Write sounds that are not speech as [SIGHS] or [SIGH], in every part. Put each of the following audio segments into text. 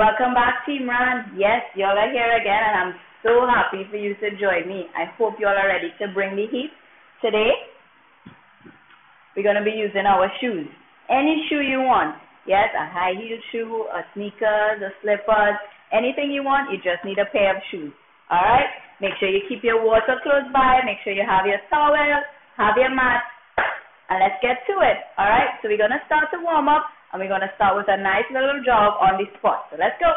Welcome back, Team RHAND. Yes, y'all are here again, and I'm so happy for you to join me. I hope y'all are ready to bring the heat. Today, we're going to be using our shoes. Any shoe you want. Yes, a high heel shoe, a sneakers, a slippers, anything you want, you just need a pair of shoes. All right? Make sure you keep your water close by. Make sure you have your towel, have your mat, and let's get to it. All right? So we're going to start to warm up, and we're going to start with a nice little jog on the spot. So let's go.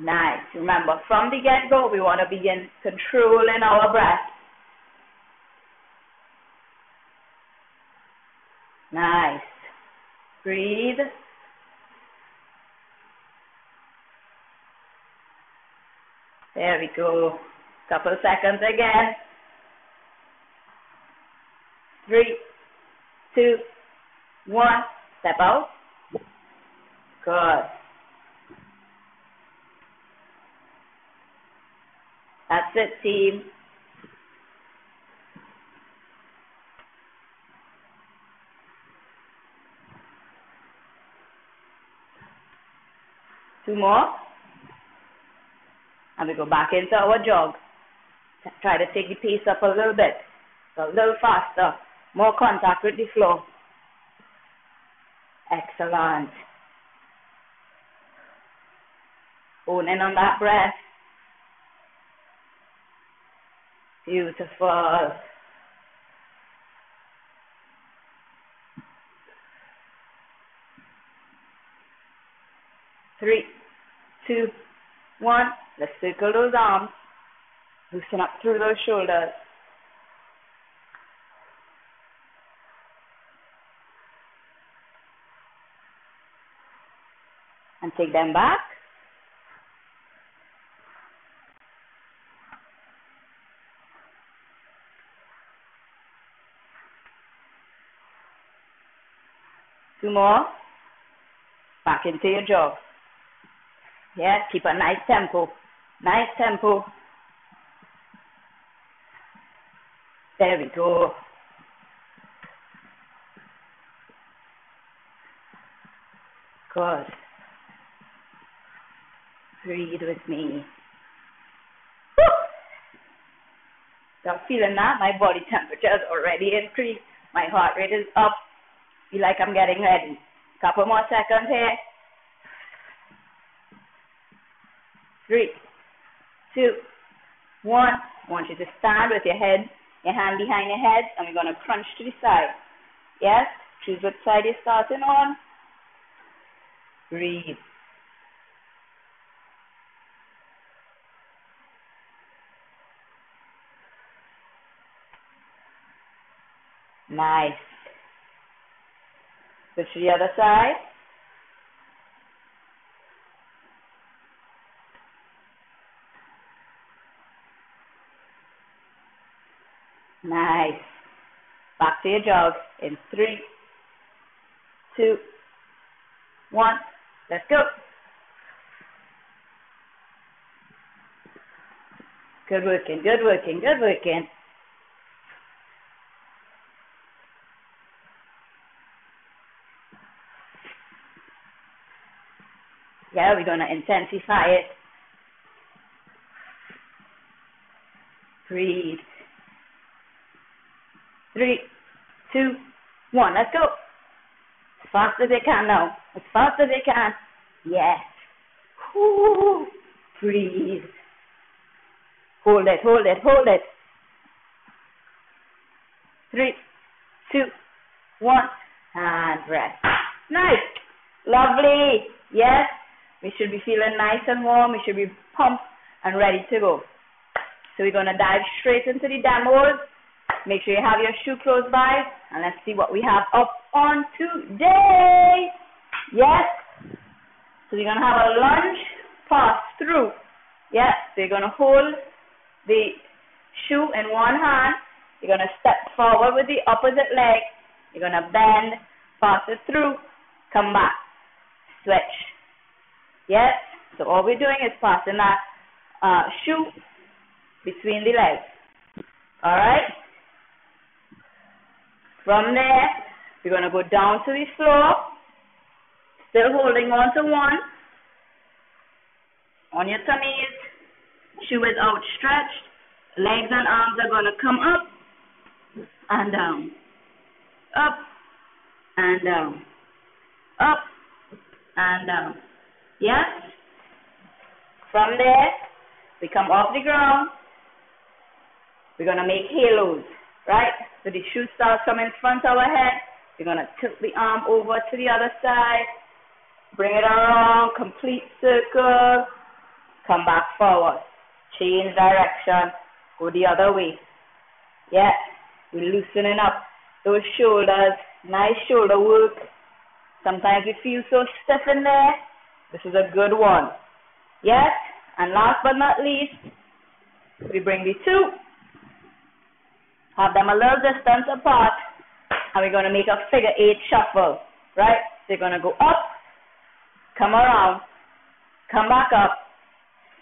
Nice. Remember, from the get-go, we want to begin controlling our breath. Nice. Breathe. There we go. Couple seconds again. Three, two, one. Step out. Good. That's it, team. Two more. And we go back into our jog. Try to take the pace up a little bit. a little faster. More contact with the floor. Excellent. Hold in on that breath. Beautiful. Three, two, one. Let's circle those arms. Loosen up through those shoulders. And take them back. Two more. Back into your jog. Yeah, keep a nice tempo. Nice tempo. There we go. Good. Breathe with me. Woo! I'm feeling that. My body temperature has already increased. My heart rate is up. Feel like I'm getting ready. Couple more seconds here. Three, two, one. I want you to stand with your head, your hand behind your head, and we're going to crunch to the side. Yes? Choose which side you're starting on. Breathe. Nice. Switch to the other side. Nice. Back to your jog in three, two, one. Let's go. Good working, good working, good working. Yeah, we're going to intensify it. Breathe. Three, two, one. Let's go. As fast as you can now. As fast as you can. Yes. Whoo. Breathe. Hold it, hold it, hold it. Three, two, one, and rest. Nice. Lovely. Yes. We should be feeling nice and warm. We should be pumped and ready to go. So we're going to dive straight into the demos. Make sure you have your shoe close by. And let's see what we have up on today. Yes. So we're going to have a lunge pass through. Yes. So you're going to hold the shoe in one hand. You're going to step forward with the opposite leg. You're going to bend, pass it through, come back, switch. Yes? So all we're doing is passing that uh, shoe between the legs. Alright? From there, we're going to go down to the floor, Still holding on to one. On your tummies. Shoe is outstretched. Legs and arms are going to come up and down. Up and down. Up and down. Yes? From there, we come off the ground. We're going to make halos, right? So the shoe starts from in front of our head. We're going to tilt the arm over to the other side. Bring it around, complete circle. Come back forward. Change direction. Go the other way. Yeah. We're loosening up those shoulders. Nice shoulder work. Sometimes you feel so stiff in there. This is a good one. Yes? And last but not least, we bring the two. Have them a little distance apart. And we're going to make a figure eight shuffle. Right? So you're going to go up, come around, come back up,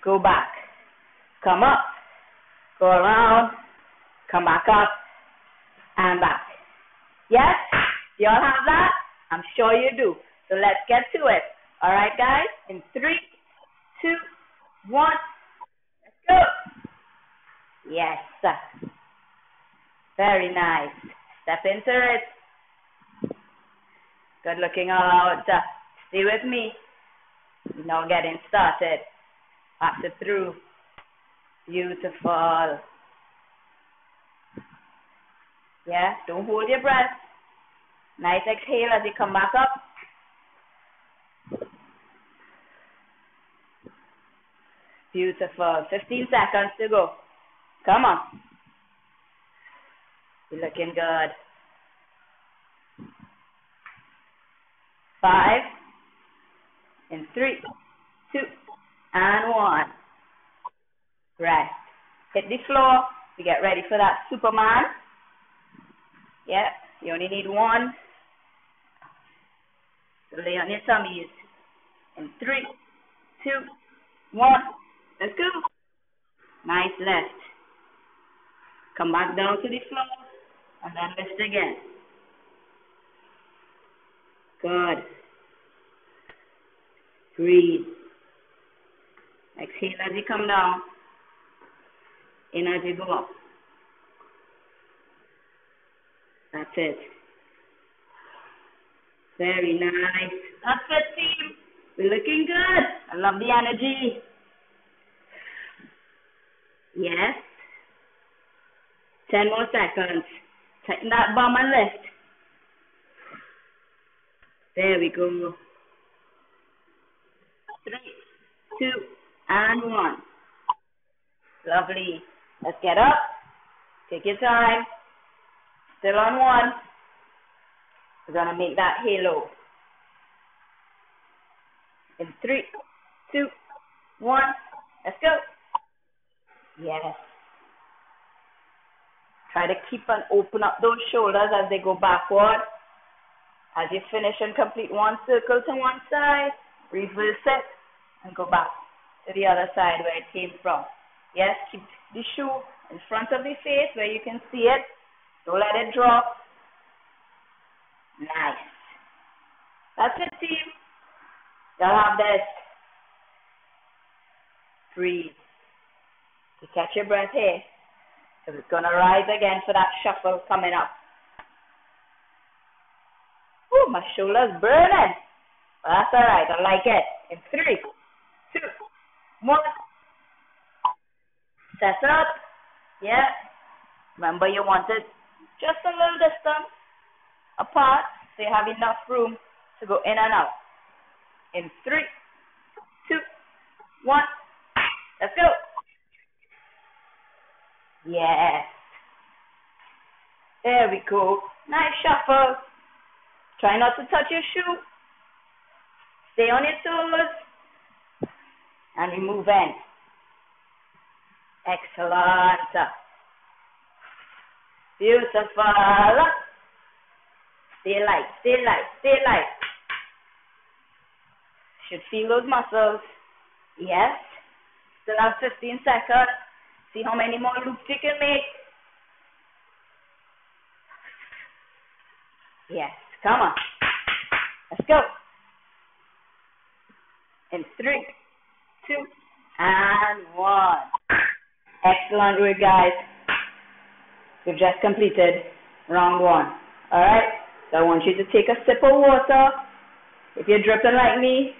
go back. Come up, go around, come back up, and back. Yes? You all have that? I'm sure you do. So let's get to it. All right, guys? In three, two, one, let's go. Yes. Very nice. Step into it. Good looking out. Stay with me. Now getting started. It through. Beautiful. Yeah, don't hold your breath. Nice exhale as you come back up. Beautiful. 15 seconds to go. Come on. You're looking good. Five, in three, two, and one. Rest. Hit the floor. We get ready for that Superman. Yep. you only need one. So lay on your tummies. In three, two, one. Let's go. Nice lift. Come back down to the floor and then lift again. Good. Breathe. Exhale as you come down. In as you go up. That's it. Very nice. That's it, team. We're looking good. I love the energy. Yes. Ten more seconds. Tighten that bum and lift. There we go. Three, two, and one. Lovely. Let's get up. Take your time. Still on one. We're going to make that halo. In three, two, one. Let's go. Yes. Try to keep and open up those shoulders as they go backward. As you finish and complete one circle to one side, reverse it and go back to the other side where it came from. Yes, keep the shoe in front of the face where you can see it. Don't let it drop. Nice. That's it, team. Y'all have this. Breathe. To catch your breath here. Because it's going to rise again for that shuffle coming up. Ooh, my shoulder's burning. But that's all right. I like it. In three, two, one. Set up. Yeah. Remember you want it just a little distance apart so you have enough room to go in and out. In three, two, one, let's go. Yes. There we go. Nice shuffle. Try not to touch your shoe. Stay on your toes. And we move in. Excellent. Beautiful. Stay light, stay light, stay light. Should feel those muscles. Yes. Still have 15 seconds. See how many more loops you can make. Yes. Come on. Let's go. In three, two, and one. Excellent work, guys. We've just completed round one. Alright? So I want you to take a sip of water. If you're dripping like me,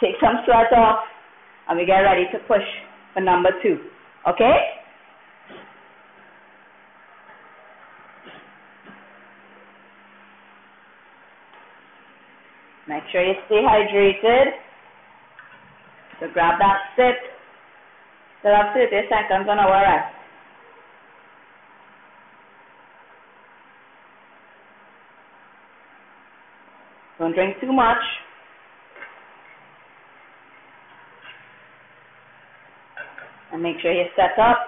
take some sweat off, and we get ready to push for number two. Okay? Make sure you stay hydrated. So grab that sip. Still have 30 seconds on our rest. Don't drink too much. And make sure you set up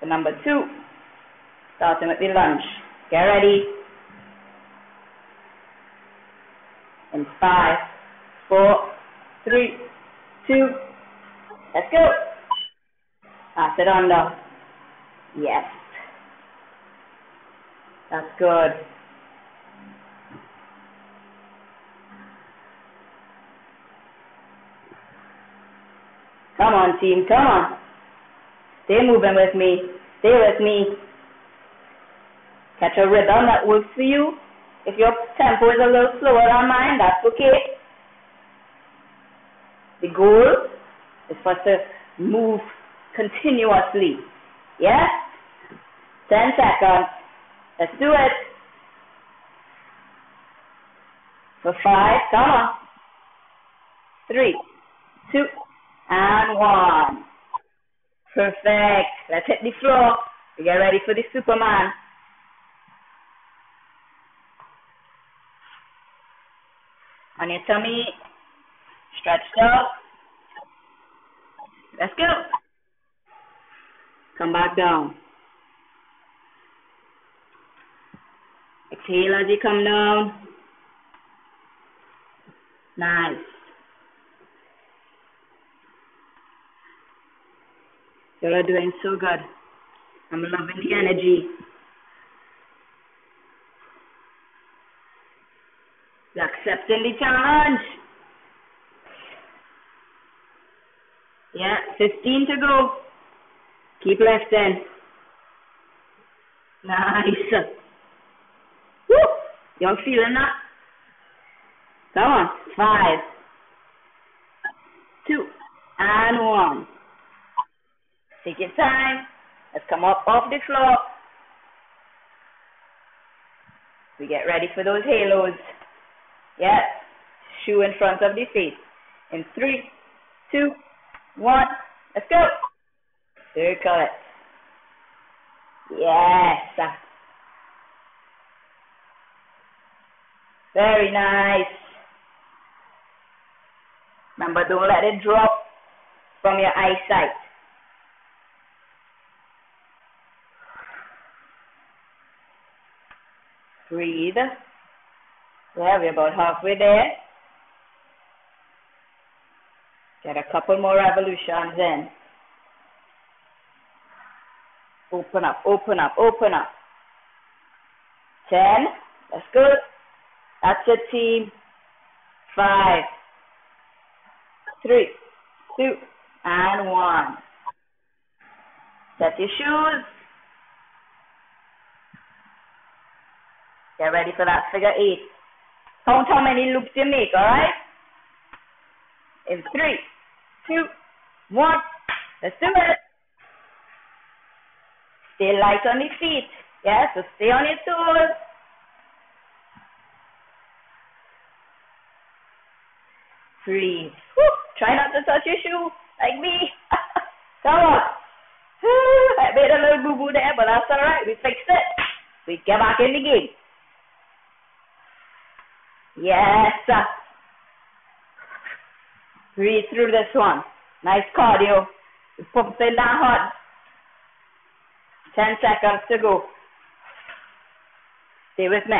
for number two, starting with the lunge. Get ready. In five, four, three, two, let's go. Pass it under. Yes. That's good. Come on, team, come on. Stay moving with me. Stay with me. Catch a rhythm that works for you. If your tempo is a little slower than mine, that's okay. The goal is for us to move continuously. Yes? 10 seconds. Let's do it. For five, come on. Three, two, and one. Perfect. Let's hit the floor. We get ready for the Superman. On your tummy, stretched out. Let's go. Come back down. Exhale as you come down. Nice. You are doing so good. I'm loving the energy. You're accepting the challenge. Yeah, 15 to go. Keep lifting. Nice. Woo! Y'all feeling that? Come on. Five, two, and one. Take your time. Let's come up off the floor. We get ready for those halos. Yes. Shoe in front of the face. In three, two, one. Let's go. Circle it. Yes. Very nice. Remember, don't let it drop from your eyesight. Breathe. Yeah, we're about halfway there. Get a couple more revolutions in. Open up, open up, open up. Ten. That's good. That's it, team. 5, 3, 2, and one. Set your shoes. Get ready for that figure eight. Count how many loops you make, alright? In three, two, one. Let's do it. Stay light on your feet. Yes, so stay on your toes. Breathe. Try not to touch your shoe like me. [LAUGHS] Come on. [SIGHS] I made a little boo boo there, but that's alright. We fixed it. We get back in the game. Yes. Breathe through this one. Nice cardio. Pump in that hard. Ten seconds to go. Stay with me.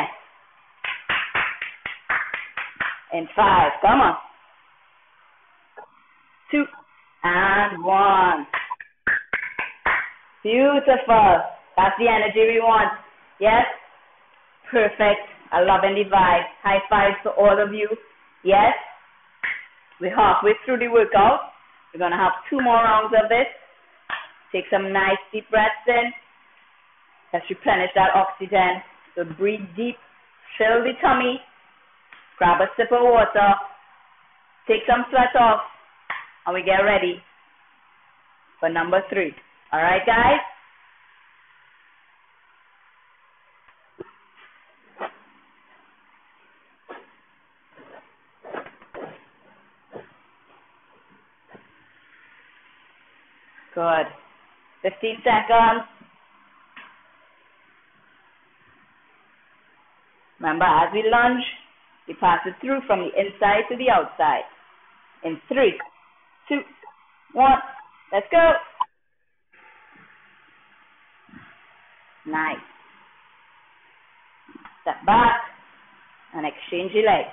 In five. Come on. Two and one. Beautiful. That's the energy we want. Yes? Perfect. I love any vibe. High five to all of you. Yes? We're halfway through the workout. We're going to have two more rounds of this. Take some nice deep breaths in. Let's replenish that oxygen. So breathe deep, fill the tummy, grab a sip of water, take some sweat off, and we get ready for number three. All right, guys? Good. 15 seconds. Remember, as we lunge, we pass it through from the inside to the outside. In three, two, one, let's go. Nice. Step back and exchange your legs.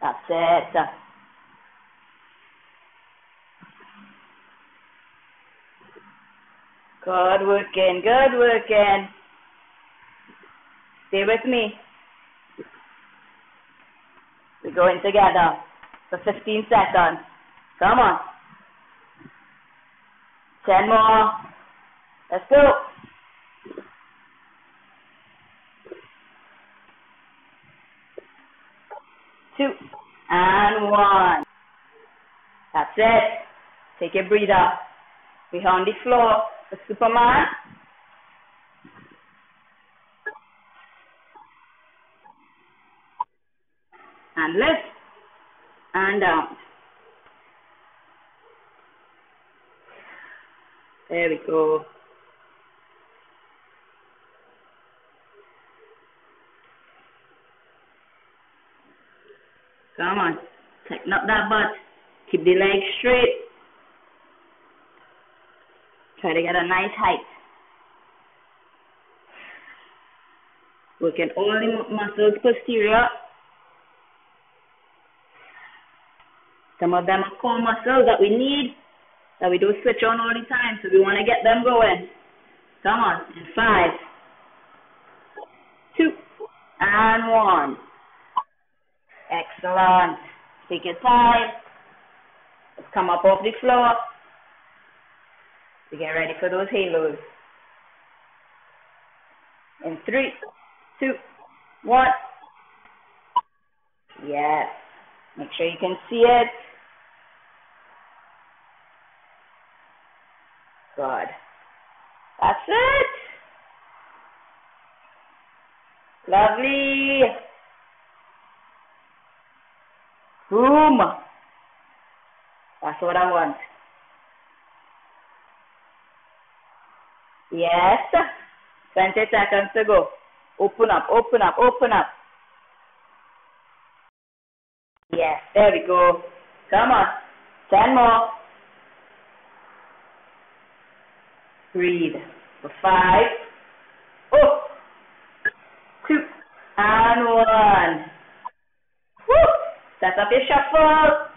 That's it. Good working, good working. Stay with me. We're going together for 15 seconds. Come on. 10 more. Let's go. Two and one. That's it. Take a breather. We're on the floor. Superman. And lift. And down. There we go. Come on. Tighten up that butt. Keep the legs straight. Try to get a nice height. Working all the muscles posterior. Some of them are core muscles that we need, that we don't switch on all the time, so we want to get them going. Come on, in five, two, and one. Excellent. Take your time. Come up off the floor to get ready for those halos. In three, two, one. Yes. Make sure you can see it. Good. That's it. Lovely. Boom. That's what I want. Yes. 20 seconds to go. Open up, open up, open up. Yes, there we go. Come on. 10 more. Breathe. For five. Oh. Two. And one. Woo. Set up your shuffle.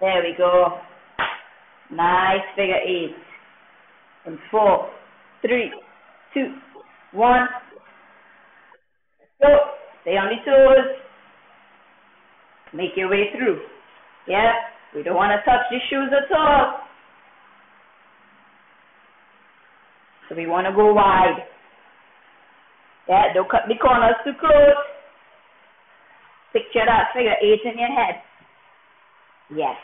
There we go. Nice figure eight. And four, three, two, one. Go. Stay on the toes. Make your way through. Yeah. We don't want to touch the shoes at all. So we want to go wide. Yeah, don't cut the corners too close. Picture that figure eight in your head. Yes.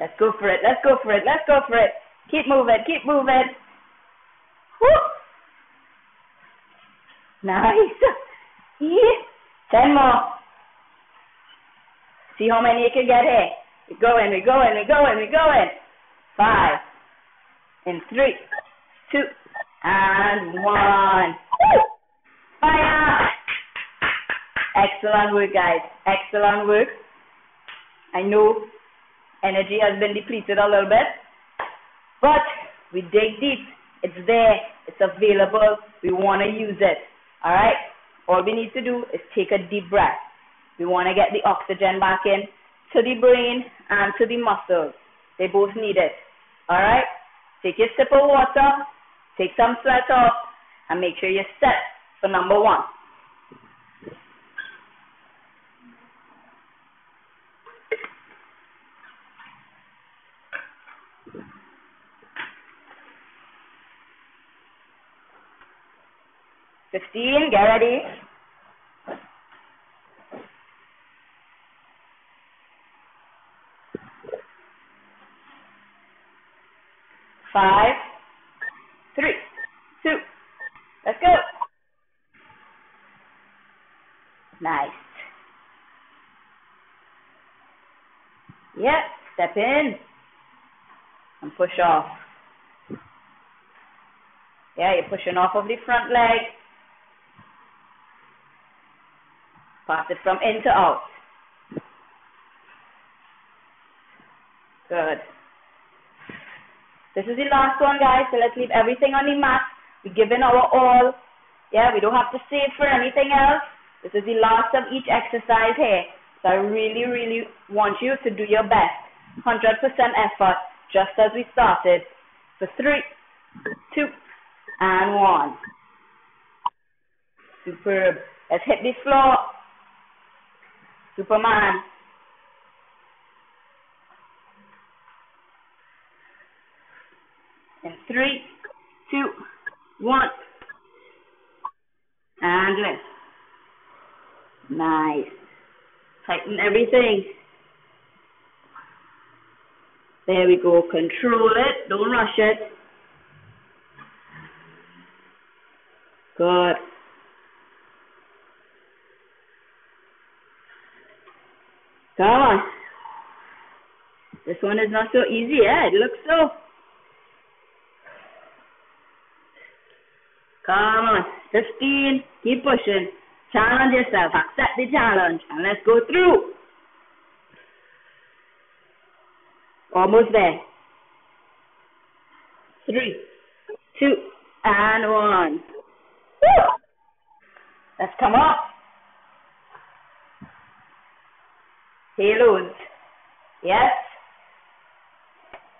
Let's go for it. Let's go for it. Let's go for it. Keep moving. Keep moving. Woo! Nice. [LAUGHS] Yeah. Ten more. See how many you can get here. We're going, we're going, we're going, we're going. Five. In three, two, and one. Fire! Excellent work, guys. Excellent work. I know energy has been depleted a little bit. But we dig deep. It's there. It's available. We want to use it. All right? All we need to do is take a deep breath. We want to get the oxygen back in to the brain and to the muscles. They both need it. All right? Take your sip of water. Take some sweat off. and make sure you're set for number one. Fifteen, get ready. Five, three, two, let's go. Nice. Yep, step in and push off. Yeah, you're pushing off of the front leg. Pass it from in to out. Good. This is the last one, guys. So let's leave everything on the mat. We're giving our all. Yeah, we don't have to save for anything else. This is the last of each exercise here. So I really, really want you to do your best. 100% effort, just as we started. For three, two, and one. Superb. Let's hit the floor. Superman. In three, two, one. And lift. Nice. Tighten everything. There we go. Control it. Don't rush it. Good. Come on. This one is not so easy, eh? It looks so. Come on. 15. Keep pushing. Challenge yourself. Accept the challenge. And let's go through. Almost there. Three, two, and one. Woo! Let's come up. Halos. Yes.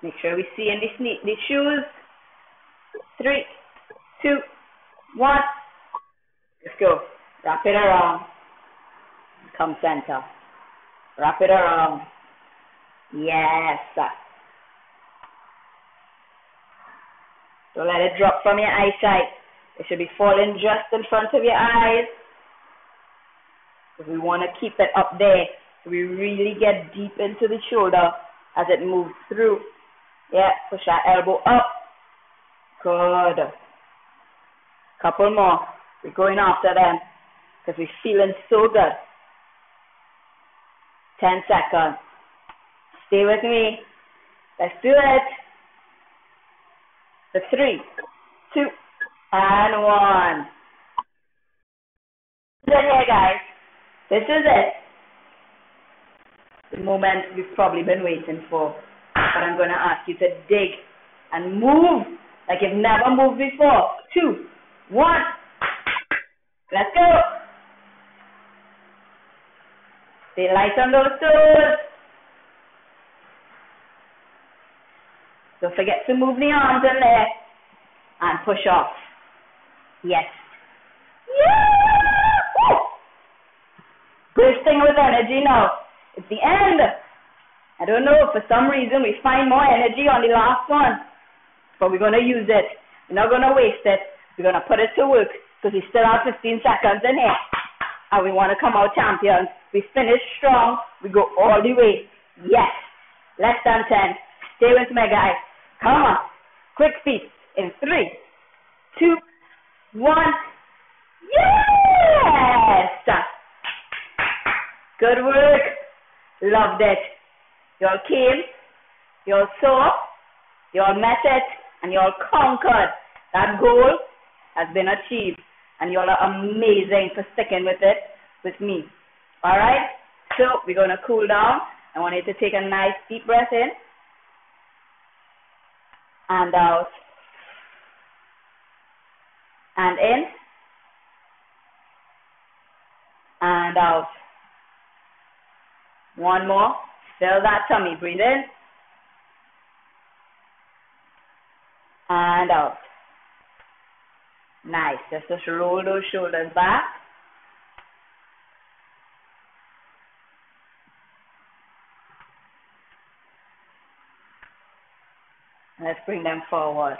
Make sure we see in the, sneak, the shoes. Three, two, one. Let's go. Wrap it around. Come center. Wrap it around. Yes. Don't let it drop from your eyesight. It should be falling just in front of your eyes. We want to keep it up there. We really get deep into the shoulder as it moves through. Yeah, push that elbow up. Good. Couple more. We're going after them because we're feeling so good. 10 seconds. Stay with me. Let's do it. The three, two, and one. Good here, guys. This is it. The moment we've probably been waiting for. But I'm going to ask you to dig and move like you've never moved before. Two, one. Let's go. Stay light on those toes. Don't forget to move the arms in there and push off. Yes. Yeah! Woo! Bursting with energy now. It's the end. I don't know, for some reason we find more energy on the last one. But we're going to use it. We're not going to waste it. We're going to put it to work because we still have 15 seconds in here. And we want to come out champions. We finish strong. We go all the way. Yes. Less than 10. Stay with me, guys. Come on. Quick feet. In three, two, one. Yes! Good work. Loved it. You all came, you all saw, you all met it, and you all conquered. That goal has been achieved. And you all are amazing for sticking with it with me. Alright? So we're going to cool down. I want you to take a nice deep breath in and out and in and out. One more. Fill that tummy. Breathe in and out. Nice. Just, just roll those shoulders back. Let's bring them forward.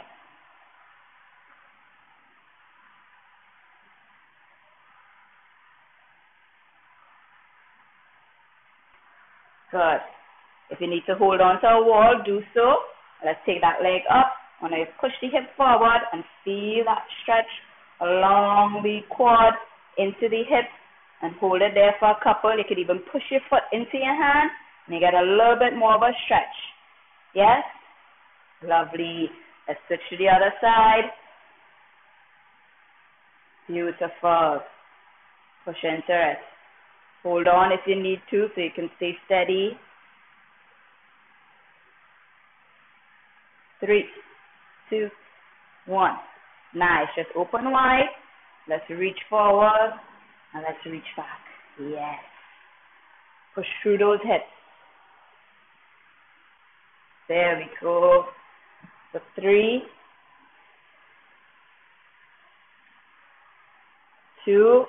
Good. If you need to hold on to a wall, do so. Let's take that leg up. When I push the hip forward and feel that stretch along the quad into the hip and hold it there for a couple. You could even push your foot into your hand and you get a little bit more of a stretch. Yes? Lovely. Let's switch to the other side. Beautiful. Push into it. Hold on if you need to so you can stay steady. Three, two, one. Nice. Just open wide. Let's reach forward and let's reach back. Yes. Push through those hips. There we go. So three, two,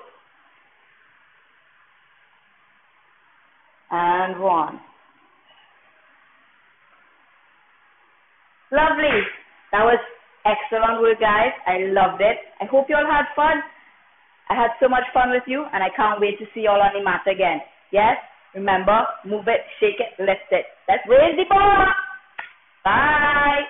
and one. Lovely. That was excellent work, guys. I loved it. I hope you all had fun. I had so much fun with you, and I can't wait to see you all on the mat again. Yes? Remember, move it, shake it, lift it. Let's raise the bar. Bye.